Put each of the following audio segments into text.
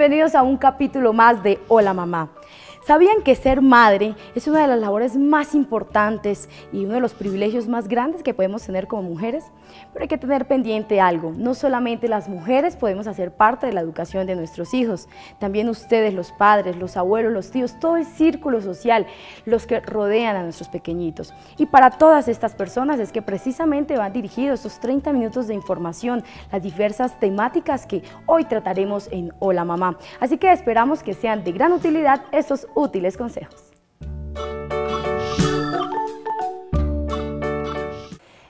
Bienvenidos a un capítulo más de Hola Mamá. ¿Sabían que ser madre es una de las labores más importantes y uno de los privilegios más grandes que podemos tener como mujeres? Pero hay que tener pendiente algo, no solamente las mujeres podemos hacer parte de la educación de nuestros hijos, también ustedes, los padres, los abuelos, los tíos, todo el círculo social, los que rodean a nuestros pequeñitos. Y para todas estas personas es que precisamente van dirigidos estos 30 minutos de información, las diversas temáticas que hoy trataremos en Hola Mamá. Así que esperamos que sean de gran utilidad estos útiles consejos.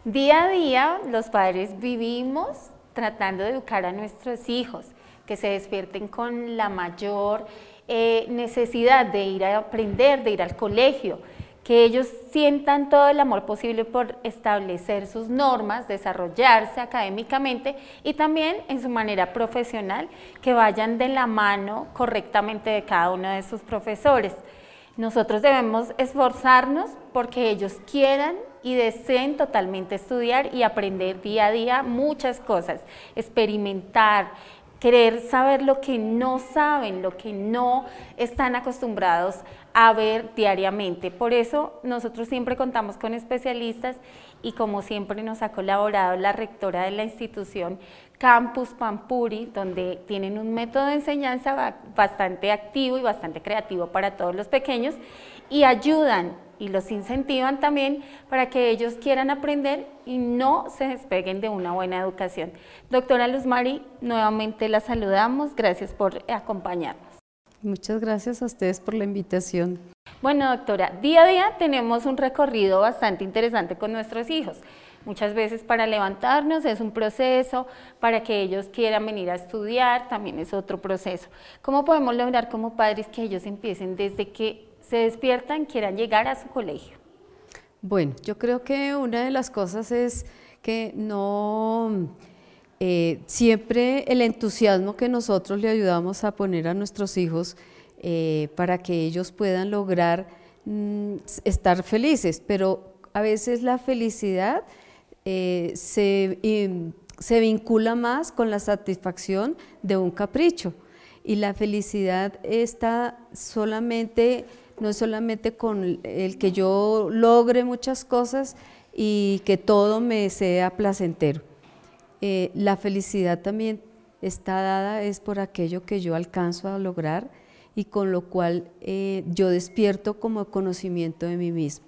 Día a día los padres vivimos tratando de educar a nuestros hijos, que se despierten con la mayor eh, necesidad de ir a aprender, de ir al colegio, que ellos sientan todo el amor posible por establecer sus normas, desarrollarse académicamente y también en su manera profesional, que vayan de la mano correctamente de cada uno de sus profesores. Nosotros debemos esforzarnos porque ellos quieran y deseen totalmente estudiar y aprender día a día muchas cosas, experimentar, querer saber lo que no saben, lo que no están acostumbrados a ver diariamente. Por eso nosotros siempre contamos con especialistas y como siempre nos ha colaborado la rectora de la institución Campus Pampuri, donde tienen un método de enseñanza bastante activo y bastante creativo para todos los pequeños y ayudan y los incentivan también para que ellos quieran aprender y no se despeguen de una buena educación. Doctora Luz Mari, nuevamente la saludamos, gracias por acompañarnos. Muchas gracias a ustedes por la invitación. Bueno, doctora, día a día tenemos un recorrido bastante interesante con nuestros hijos. Muchas veces para levantarnos es un proceso, para que ellos quieran venir a estudiar también es otro proceso. ¿Cómo podemos lograr como padres que ellos empiecen desde que se despiertan, quieran llegar a su colegio? Bueno, yo creo que una de las cosas es que no eh, siempre el entusiasmo que nosotros le ayudamos a poner a nuestros hijos eh, para que ellos puedan lograr mm, estar felices, pero a veces la felicidad eh, se, se vincula más con la satisfacción de un capricho y la felicidad está solamente no es solamente con el que yo logre muchas cosas y que todo me sea placentero. Eh, la felicidad también está dada es por aquello que yo alcanzo a lograr y con lo cual eh, yo despierto como conocimiento de mí mismo.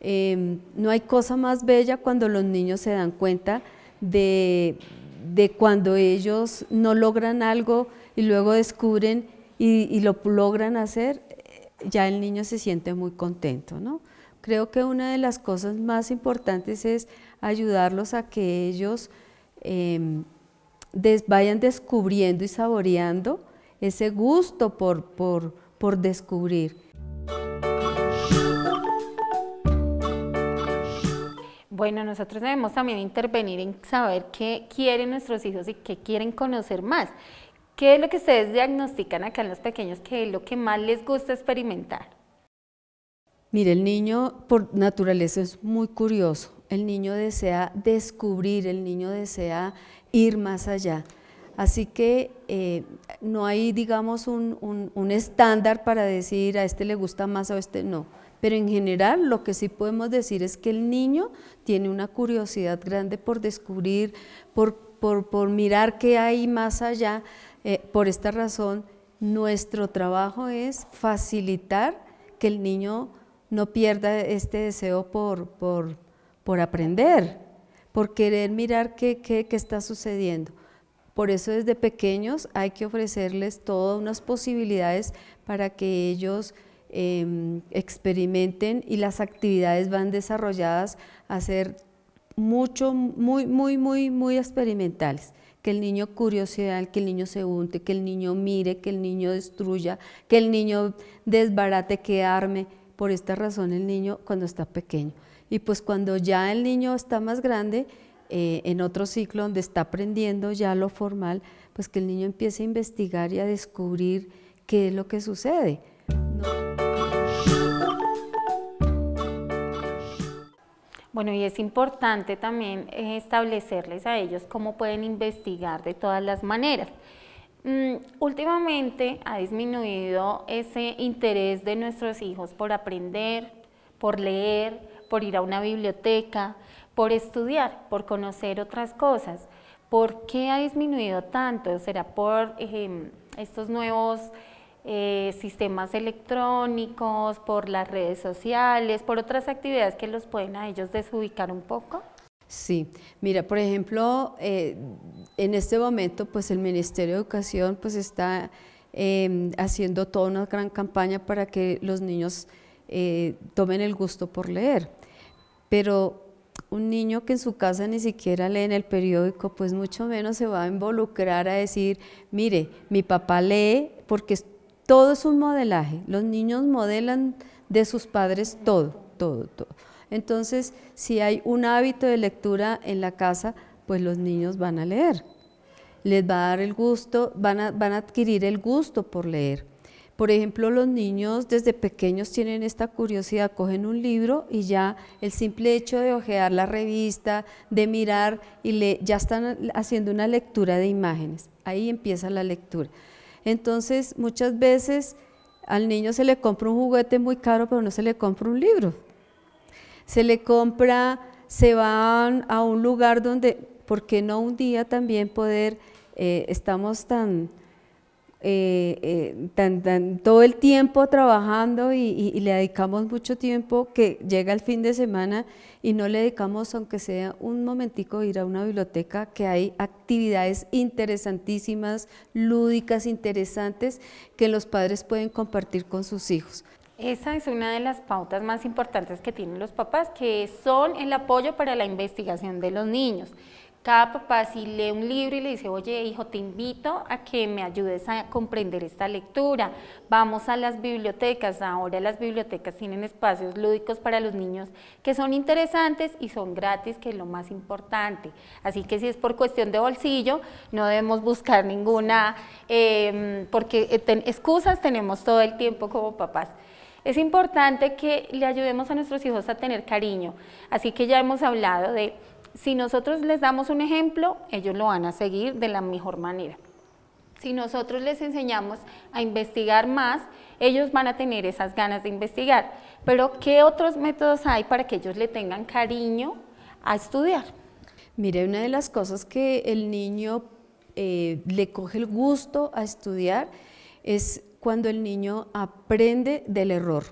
Em, no hay cosa más bella cuando los niños se dan cuenta de, cuando ellos no logran algo y luego descubren y, y lo logran hacer, ya el niño se siente muy contento, ¿no? Creo que una de las cosas más importantes es ayudarlos a que ellos em, vayan descubriendo y saboreando ese gusto por, por, descubrir. Bueno, nosotros debemos también intervenir en saber qué quieren nuestros hijos y qué quieren conocer más. ¿Qué es lo que ustedes diagnostican acá en los pequeños? ¿Qué es lo que más les gusta experimentar? Mire, el niño por naturaleza es muy curioso. El niño desea descubrir, el niño desea ir más allá. Así que eh, no hay, digamos, un, un, estándar para decir a este le gusta más o a este no. Pero en general lo que sí podemos decir es que el niño tiene una curiosidad grande por descubrir, por, por, por mirar qué hay más allá eh, por esta razón, nuestro trabajo es facilitar que el niño no pierda este deseo por, por, aprender, por querer mirar qué, qué, está sucediendo. Por eso desde pequeños hay que ofrecerles todas unas posibilidades para que ellos em, experimenten y las actividades van desarrolladas a ser mucho, muy, muy, muy, muy experimentales que el niño curiosidad, que el niño se unte, que el niño mire, que el niño destruya, que el niño desbarate, que arme. Por esta razón el niño cuando está pequeño. Y pues cuando ya el niño está más grande, eh, en otro ciclo donde está aprendiendo ya lo formal, pues que el niño empiece a investigar y a descubrir qué es lo que sucede. Bueno, y es importante también eh, establecerles a ellos cómo pueden investigar de todas las maneras. Mm, últimamente ha disminuido ese interés de nuestros hijos por aprender, por leer, por ir a una biblioteca, por estudiar, por conocer otras cosas. ¿Por qué ha disminuido tanto? ¿Será por em, estos nuevos eh, sistemas electrónicos, por las redes sociales, por otras actividades que los pueden a ellos desubicar un poco? Sí, mira, por ejemplo, eh, en este momento, pues el Ministerio de Educación pues está em, haciendo toda una gran campaña para que los niños eh, tomen el gusto por leer. Pero un niño que en su casa ni siquiera lee en el periódico, pues mucho menos se va a involucrar a decir, mire, mi papá lee porque todo es un modelaje. Los niños modelan de sus padres todo, todo, todo. Entonces, si hay un hábito de lectura en la casa, pues los niños van a leer. Les va a dar el gusto, van a, adquirir el gusto por leer. Por ejemplo, los niños desde pequeños tienen esta curiosidad, cogen un libro y ya el simple hecho de ojear la revista, de mirar y le, ya están haciendo una lectura de imágenes. Ahí empieza la lectura. Entonces, muchas veces al niño se le compra un juguete muy caro, pero no se le compra un libro se le compra, se van a un lugar donde, ¿por qué no un día también poder, eh, estamos tan, eh, eh, todo el tiempo trabajando y, le dedicamos mucho tiempo que llega el fin de semana y no le dedicamos, aunque sea un momentico, ir a una biblioteca que hay actividades interesantísimas, lúdicas, interesantes, que los padres pueden compartir con sus hijos. Esa es una de las pautas más importantes que tienen los papás, que son el apoyo para la investigación de los niños. Cada papá si lee un libro y le dice, oye hijo, te invito a que me ayudes a comprender esta lectura. Vamos a las bibliotecas. Ahora las bibliotecas tienen espacios lúdicos para los niños que son interesantes y son gratis, que es lo más importante. Así que si es por cuestión de bolsillo, no debemos buscar ninguna, em, porque eh, excusas tenemos todo el tiempo como papás. Es importante que le ayudemos a nuestros hijos a tener cariño, así que ya hemos hablado de si nosotros les damos un ejemplo, ellos lo van a seguir de la mejor manera. Si nosotros les enseñamos a investigar más, ellos van a tener esas ganas de investigar. Pero ¿qué otros métodos hay para que ellos le tengan cariño a estudiar? Mire, una de las cosas que el niño eh, le coge el gusto a estudiar es cuando el niño aprende del error.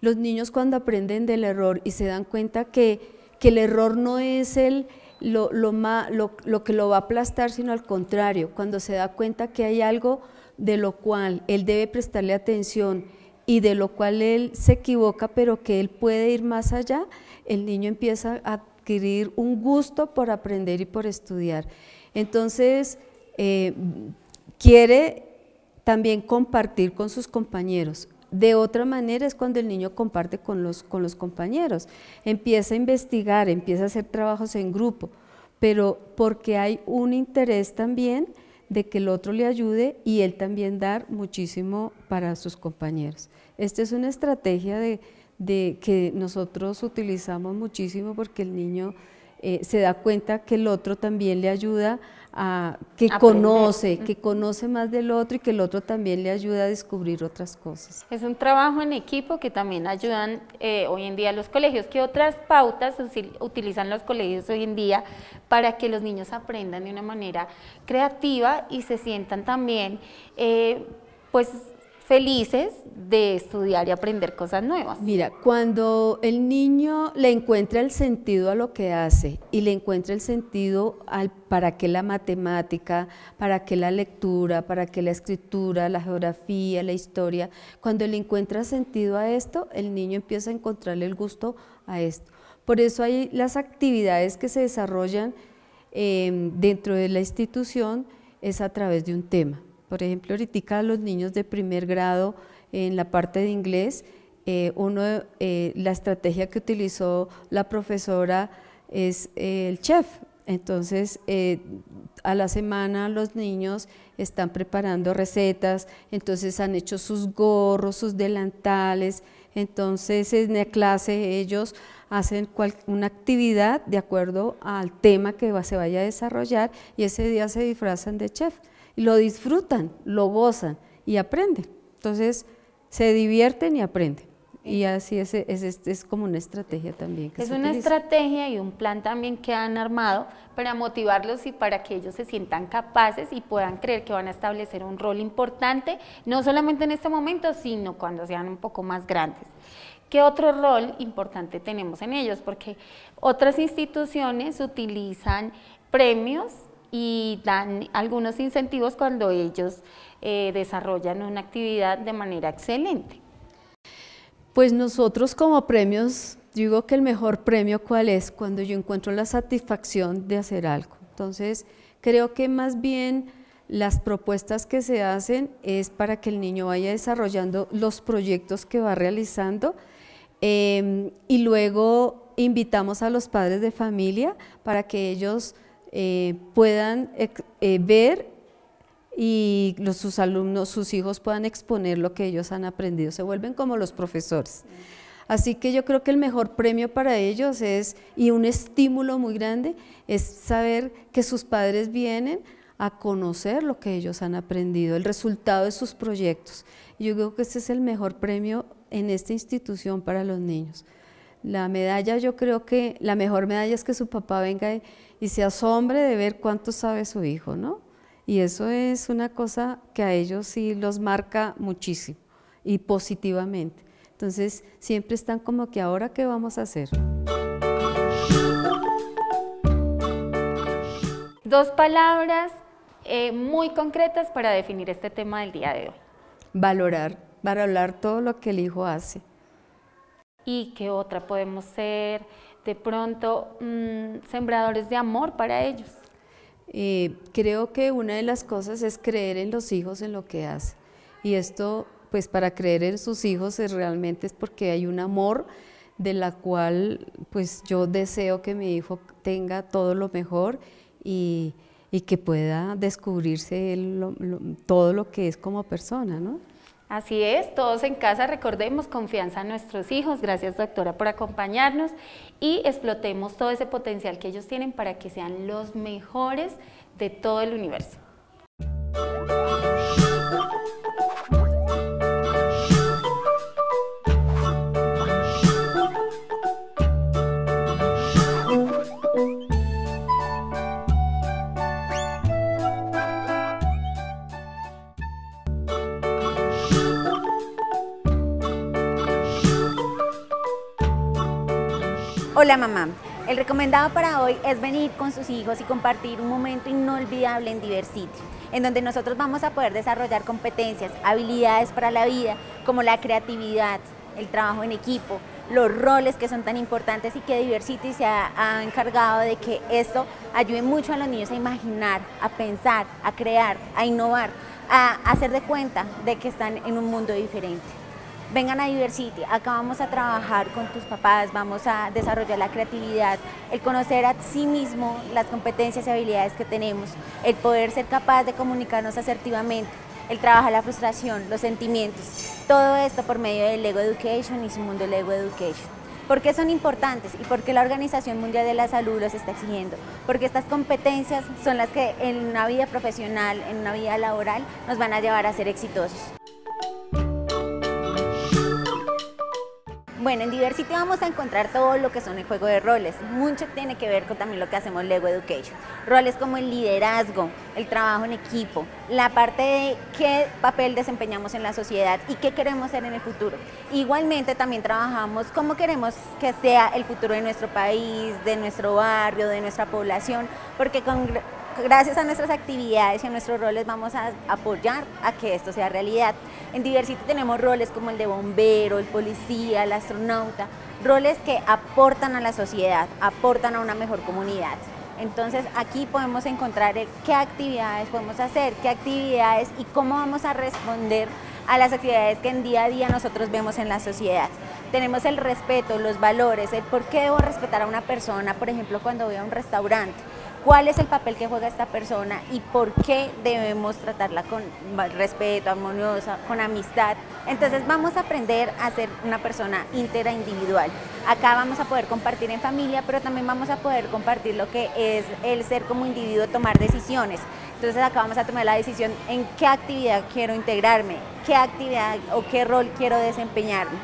Los niños cuando aprenden del error y se dan cuenta que, el error no es el, lo, lo, que lo va a aplastar, sino al contrario, cuando se da cuenta que hay algo de lo cual él debe prestarle atención y de lo cual él se equivoca, pero que él puede ir más allá, el niño empieza a adquirir un gusto por aprender y por estudiar. Entonces, eh, quiere también compartir con sus compañeros. De otra manera es cuando el niño comparte con los, con los compañeros, empieza a investigar, empieza a hacer trabajos en grupo, pero porque hay un interés también de que el otro le ayude y él también dar muchísimo para sus compañeros. Esta es una estrategia de, que nosotros utilizamos muchísimo porque el niño eh, se da cuenta que el otro también le ayuda que conoce, que conoce más del otro y que el otro también le ayuda a descubrir otras cosas. Es un trabajo en equipo que también ayudan eh, hoy en día los colegios. ¿Qué otras pautas utilizan los colegios hoy en día para que los niños aprendan de una manera creativa y se sientan también eh, pues felices de estudiar y aprender cosas nuevas. Mira, cuando el niño le encuentra el sentido a lo que hace y le encuentra el sentido al para qué la matemática, para qué la lectura, para qué la escritura, la geografía, la historia, cuando le encuentra sentido a esto, el niño empieza a encontrarle el gusto a esto. Por eso hay las actividades que se desarrollan eh, dentro de la institución es a través de un tema. Por ejemplo, ahorita los niños de primer grado en la parte de inglés, eh, uno, eh, la estrategia que utilizó la profesora es eh, el chef. Entonces, a la semana los niños están preparando recetas, entonces han hecho sus gorros, sus delantales, entonces en la clase ellos hacen una actividad de acuerdo al tema que se vaya a desarrollar y ese día se disfrazan de chef lo disfrutan, lo gozan y aprenden. Entonces, se divierten y aprenden. Y así es, es, como una estrategia también. es una estrategia y un plan también que han armado para motivarlos y para que ellos se sientan capaces y puedan creer que van a establecer un rol importante, no solamente en este momento, sino cuando sean un poco más grandes. ¿Qué otro rol importante tenemos en ellos? Porque otras instituciones utilizan premios y dan algunos incentivos cuando ellos eh, desarrollan una actividad de manera excelente. Pues nosotros como premios, digo que el mejor premio cuál es cuando yo encuentro la satisfacción de hacer algo. Entonces, creo que más bien las propuestas que se hacen es para que el niño vaya desarrollando los proyectos que va realizando em, y luego invitamos a los padres de familia para que ellos eh, puedan eh, ver y sus alumnos, sus hijos puedan exponer lo que ellos han aprendido, se vuelven como los profesores. Así que yo creo que el mejor premio para ellos es, y un estímulo muy grande, es saber que sus padres vienen a conocer lo que ellos han aprendido, el resultado de sus proyectos. Yo creo que ese es el mejor premio en esta institución para los niños. La medalla, yo creo que la mejor medalla es que su papá venga y, y se asombre de ver cuánto sabe su hijo, ¿no? Y eso es una cosa que a ellos sí los marca muchísimo y positivamente. Entonces siempre están como que ahora qué vamos a hacer. Dos palabras eh, muy concretas para definir este tema del día de hoy. Valorar, valorar todo lo que el hijo hace. ¿Y qué otra podemos ser? De pronto, mm, sembradores de amor para ellos. Eh, creo que una de las cosas es creer en los hijos en lo que hacen. Y esto, pues para creer en sus hijos es realmente es porque hay un amor de la cual pues yo deseo que mi hijo tenga todo lo mejor y, y que pueda descubrirse todo lo que es como persona, ¿no? Así es, todos en casa recordemos confianza a nuestros hijos. Gracias doctora por acompañarnos y explotemos todo ese potencial que ellos tienen para que sean los mejores de todo el universo. Hola mamá, el recomendado para hoy es venir con sus hijos y compartir un momento inolvidable en Diversity, en donde nosotros vamos a poder desarrollar competencias, habilidades para la vida, como la creatividad, el trabajo en equipo, los roles que son tan importantes y que Diversity se ha, encargado de que esto ayude mucho a los niños a imaginar, a pensar, a crear, a innovar, a hacer de cuenta de que están en un mundo diferente vengan a Diversity, acá vamos a trabajar con tus papás, vamos a desarrollar la creatividad, el conocer a sí mismo las competencias y habilidades que tenemos, el poder ser capaz de comunicarnos asertivamente, el trabajar la frustración, los sentimientos, todo esto por medio del Lego Education y su mundo Lego Education. ¿Por qué son importantes y por qué la Organización Mundial de la Salud los está exigiendo? Porque estas competencias son las que en una vida profesional, en una vida laboral, nos van a llevar a ser exitosos. Bueno, en Diversity vamos a encontrar todo lo que son el juego de roles. Mucho tiene que ver con también lo que hacemos Lego Education. Roles como el liderazgo, el trabajo en equipo, la parte de qué papel desempeñamos en la sociedad y qué queremos ser en el futuro. Igualmente también trabajamos cómo queremos que sea el futuro de nuestro país, de nuestro barrio, de nuestra población, porque con gracias a nuestras actividades y a nuestros roles vamos a apoyar a que esto sea realidad. En Diversity tenemos roles como el de bombero, el policía, el astronauta, roles que aportan a la sociedad, aportan a una mejor comunidad. Entonces aquí podemos encontrar qué actividades podemos hacer, qué actividades y cómo vamos a responder a las actividades que en día a día nosotros vemos en la sociedad. Tenemos el respeto, los valores, el por qué debo respetar a una persona, por ejemplo, cuando voy a un restaurante cuál es el papel que juega esta persona y por qué debemos tratarla con respeto, armoniosa, con amistad. Entonces vamos a aprender a ser una persona íntegra, individual. Acá vamos a poder compartir en familia, pero también vamos a poder compartir lo que es el ser como individuo, tomar decisiones. Entonces acá vamos a tomar la decisión en qué actividad quiero integrarme, qué actividad o qué rol quiero desempeñarme.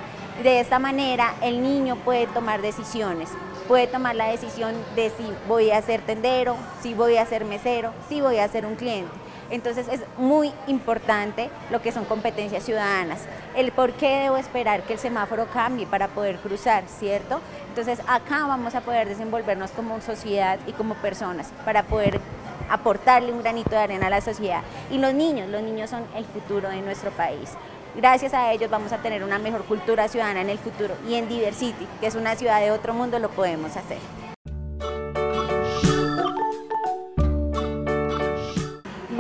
De esta manera el niño puede tomar decisiones, puede tomar la decisión de si voy a ser tendero, si voy a ser mesero, si voy a ser un cliente. Entonces es muy importante lo que son competencias ciudadanas, el por qué debo esperar que el semáforo cambie para poder cruzar, ¿cierto? Entonces acá vamos a poder desenvolvernos como sociedad y como personas para poder aportarle un granito de arena a la sociedad. Y los niños, los niños son el futuro de nuestro país. Gracias a ellos vamos a tener una mejor cultura ciudadana en el futuro y en Diversity, que es una ciudad de otro mundo, lo podemos hacer.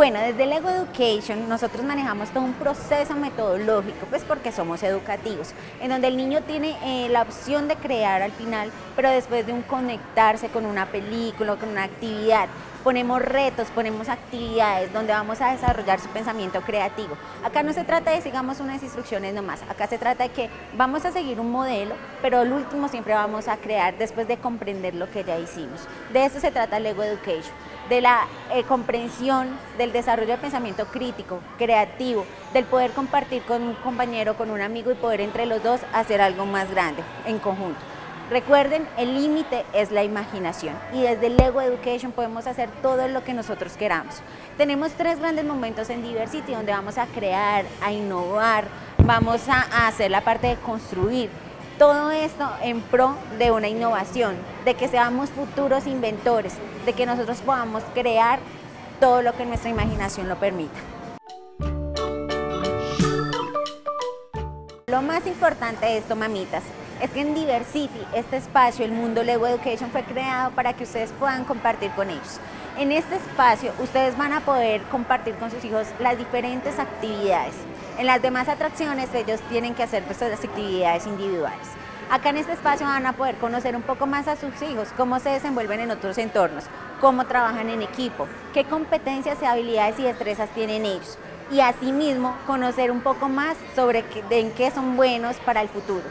Bueno, desde Lego Education nosotros manejamos todo un proceso metodológico, pues porque somos educativos, en donde el niño tiene eh, la opción de crear al final, pero después de un conectarse con una película, con una actividad, ponemos retos, ponemos actividades donde vamos a desarrollar su pensamiento creativo. Acá no se trata de sigamos unas instrucciones nomás, acá se trata de que vamos a seguir un modelo, pero al último siempre vamos a crear después de comprender lo que ya hicimos. De eso se trata Lego Education, de la eh, comprensión, del desarrollo de pensamiento crítico, creativo, del poder compartir con un compañero, con un amigo y poder entre los dos hacer algo más grande en conjunto. Recuerden, el límite es la imaginación y desde Lego Education podemos hacer todo lo que nosotros queramos. Tenemos tres grandes momentos en Diversity donde vamos a crear, a innovar, vamos a, hacer la parte de construir. Todo esto en pro de una innovación, de que seamos futuros inventores, de que nosotros podamos crear todo lo que nuestra imaginación lo permita. Lo más importante de esto, mamitas, es que en Diversity, este espacio, el Mundo Lego Education, fue creado para que ustedes puedan compartir con ellos. En este espacio, ustedes van a poder compartir con sus hijos las diferentes actividades. En las demás atracciones, ellos tienen que hacer pues, las actividades individuales. Acá en este espacio van a poder conocer un poco más a sus hijos, cómo se desenvuelven en otros entornos, cómo trabajan en equipo, qué competencias, habilidades y destrezas tienen ellos. Y asimismo, conocer un poco más sobre en qué son buenos para el futuro.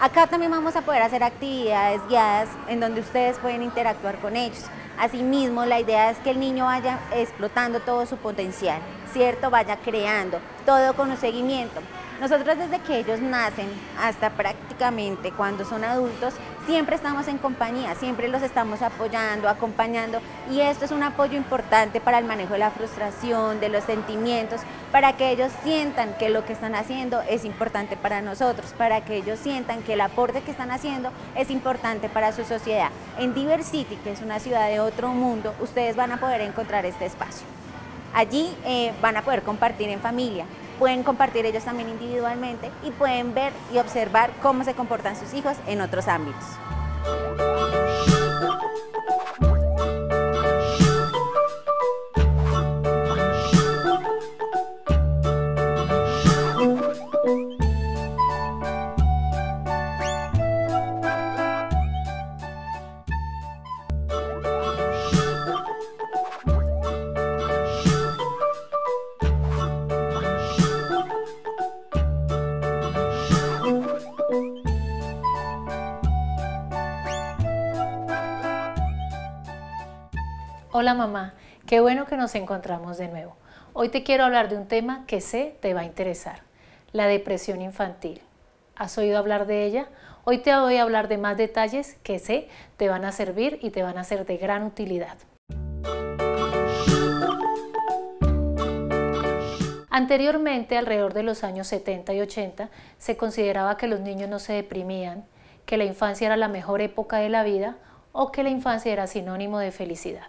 Acá también vamos a poder hacer actividades guiadas en donde ustedes pueden interactuar con ellos. Asimismo, la idea es que el niño vaya explotando todo su potencial, ¿cierto? Vaya creando, todo con un seguimiento. Nosotros desde que ellos nacen hasta prácticamente cuando son adultos, siempre estamos en compañía, siempre los estamos apoyando, acompañando y esto es un apoyo importante para el manejo de la frustración, de los sentimientos, para que ellos sientan que lo que están haciendo es importante para nosotros, para que ellos sientan que el aporte que están haciendo es importante para su sociedad. En Diversity, que es una ciudad de otro mundo, ustedes van a poder encontrar este espacio. Allí eh, van a poder compartir en familia, pueden compartir ellos también individualmente y pueden ver y observar cómo se comportan sus hijos en otros ámbitos. Hola mamá, qué bueno que nos encontramos de nuevo. Hoy te quiero hablar de un tema que sé te va a interesar, la depresión infantil. ¿Has oído hablar de ella? Hoy te voy a hablar de más detalles que sé te van a servir y te van a ser de gran utilidad. Anteriormente, alrededor de los años 70 y 80, se consideraba que los niños no se deprimían, que la infancia era la mejor época de la vida o que la infancia era sinónimo de felicidad.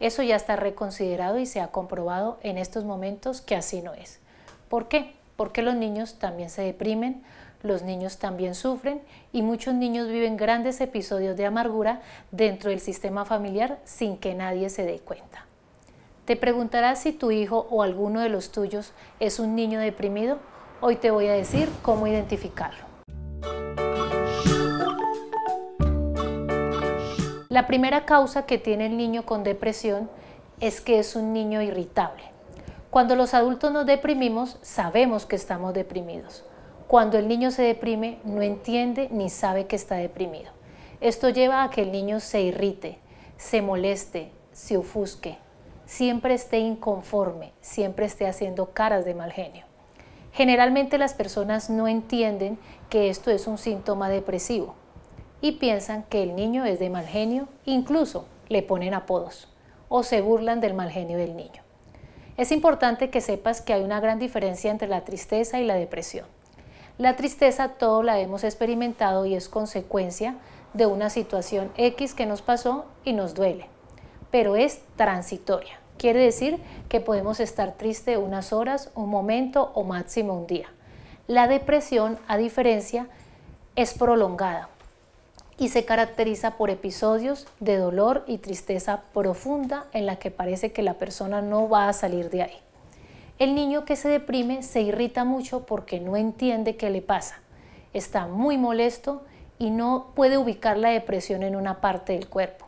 Eso ya está reconsiderado y se ha comprobado en estos momentos que así no es. ¿Por qué? Porque los niños también se deprimen, los niños también sufren y muchos niños viven grandes episodios de amargura dentro del sistema familiar sin que nadie se dé cuenta. Te preguntarás si tu hijo o alguno de los tuyos es un niño deprimido. Hoy te voy a decir cómo identificarlo. La primera causa que tiene el niño con depresión es que es un niño irritable. Cuando los adultos nos deprimimos, sabemos que estamos deprimidos. Cuando el niño se deprime, no entiende ni sabe que está deprimido. Esto lleva a que el niño se irrite, se moleste, se ofusque. siempre esté inconforme, siempre esté haciendo caras de mal genio. Generalmente las personas no entienden que esto es un síntoma depresivo y piensan que el niño es de mal genio, incluso le ponen apodos o se burlan del mal genio del niño. Es importante que sepas que hay una gran diferencia entre la tristeza y la depresión. La tristeza todo la hemos experimentado y es consecuencia de una situación X que nos pasó y nos duele, pero es transitoria. Quiere decir que podemos estar triste unas horas, un momento o máximo un día. La depresión, a diferencia, es prolongada y se caracteriza por episodios de dolor y tristeza profunda en la que parece que la persona no va a salir de ahí. El niño que se deprime se irrita mucho porque no entiende qué le pasa. Está muy molesto y no puede ubicar la depresión en una parte del cuerpo.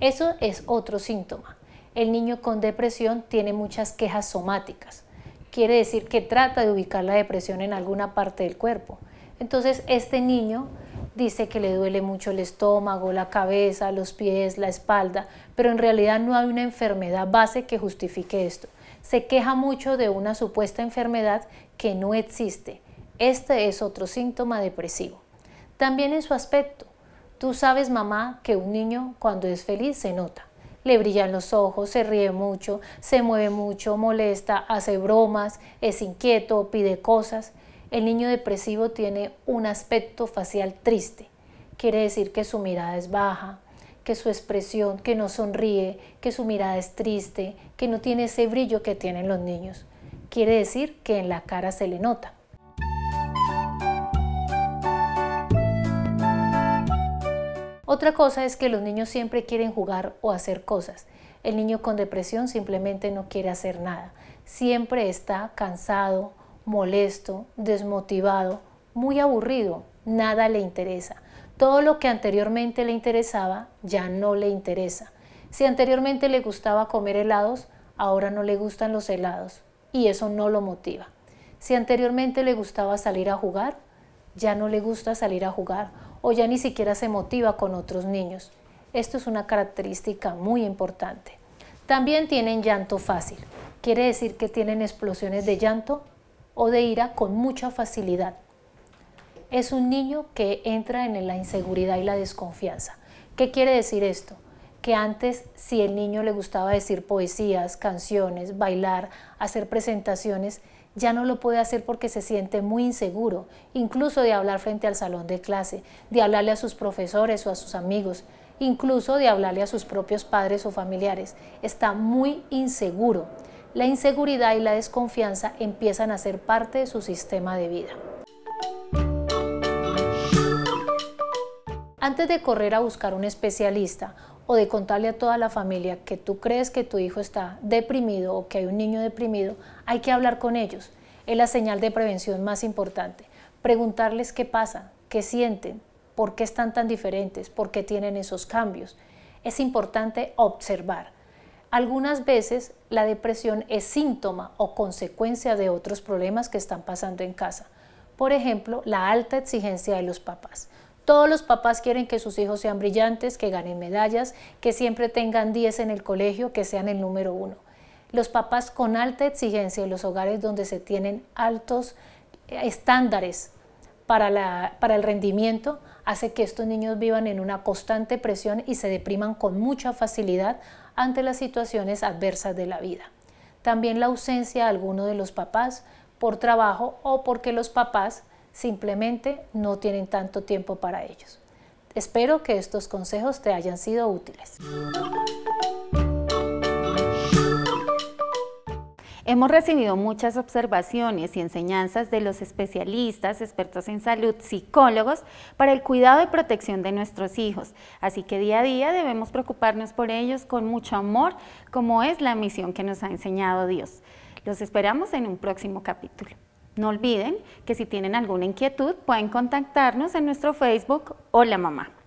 Eso es otro síntoma. El niño con depresión tiene muchas quejas somáticas. Quiere decir que trata de ubicar la depresión en alguna parte del cuerpo. Entonces este niño dice que le duele mucho el estómago, la cabeza, los pies, la espalda, pero en realidad no hay una enfermedad base que justifique esto. Se queja mucho de una supuesta enfermedad que no existe. Este es otro síntoma depresivo. También en su aspecto. Tú sabes, mamá, que un niño cuando es feliz se nota. Le brillan los ojos, se ríe mucho, se mueve mucho, molesta, hace bromas, es inquieto, pide cosas. El niño depresivo tiene un aspecto facial triste. Quiere decir que su mirada es baja, que su expresión, que no sonríe, que su mirada es triste, que no tiene ese brillo que tienen los niños. Quiere decir que en la cara se le nota. Otra cosa es que los niños siempre quieren jugar o hacer cosas. El niño con depresión simplemente no quiere hacer nada. Siempre está cansado, molesto, desmotivado, muy aburrido, nada le interesa. Todo lo que anteriormente le interesaba ya no le interesa. Si anteriormente le gustaba comer helados, ahora no le gustan los helados y eso no lo motiva. Si anteriormente le gustaba salir a jugar, ya no le gusta salir a jugar o ya ni siquiera se motiva con otros niños. Esto es una característica muy importante. También tienen llanto fácil. Quiere decir que tienen explosiones de llanto o de ira con mucha facilidad. Es un niño que entra en la inseguridad y la desconfianza. ¿Qué quiere decir esto? Que antes si el niño le gustaba decir poesías, canciones, bailar, hacer presentaciones, ya no lo puede hacer porque se siente muy inseguro, incluso de hablar frente al salón de clase, de hablarle a sus profesores o a sus amigos, incluso de hablarle a sus propios padres o familiares. Está muy inseguro. La inseguridad y la desconfianza empiezan a ser parte de su sistema de vida. Antes de correr a buscar un especialista o de contarle a toda la familia que tú crees que tu hijo está deprimido o que hay un niño deprimido, hay que hablar con ellos. Es la señal de prevención más importante. Preguntarles qué pasa, qué sienten, por qué están tan diferentes, por qué tienen esos cambios. Es importante observar. Algunas veces la depresión es síntoma o consecuencia de otros problemas que están pasando en casa. Por ejemplo, la alta exigencia de los papás. Todos los papás quieren que sus hijos sean brillantes, que ganen medallas, que siempre tengan 10 en el colegio, que sean el número uno. Los papás con alta exigencia en los hogares donde se tienen altos eh, estándares para, para el rendimiento hace que estos niños vivan en una constante presión y se depriman con mucha facilidad ante las situaciones adversas de la vida. También la ausencia de alguno de los papás por trabajo o porque los papás simplemente no tienen tanto tiempo para ellos. Espero que estos consejos te hayan sido útiles. Hemos recibido muchas observaciones y enseñanzas de los especialistas, expertos en salud, psicólogos, para el cuidado y protección de nuestros hijos. Así que día a día debemos preocuparnos por ellos con mucho amor, como es la misión que nos ha enseñado Dios. Los esperamos en un próximo capítulo. No olviden que si tienen alguna inquietud pueden contactarnos en nuestro Facebook Hola Mamá.